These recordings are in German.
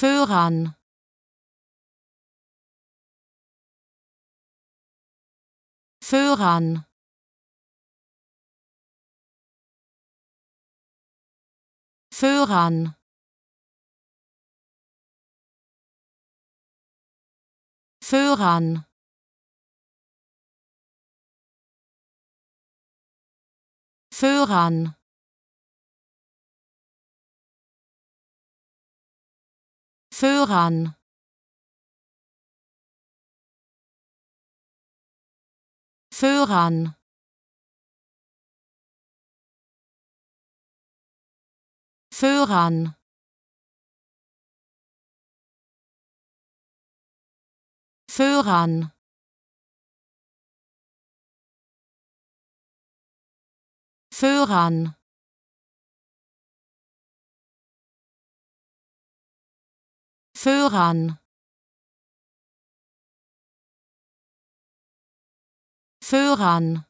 Föhrern. Föhrern. Föhrern. Föhrern. Föhrern. Föhrern. Föhrern. Föhrern. Föhrern. Föhrern. Föhrern Föhrern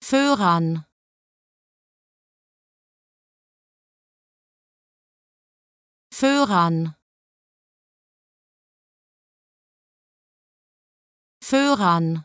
Föhrern Föhrern Föhrern